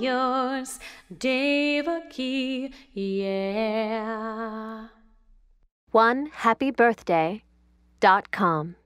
yours, Devaki, yeah. One happy birthday dot com.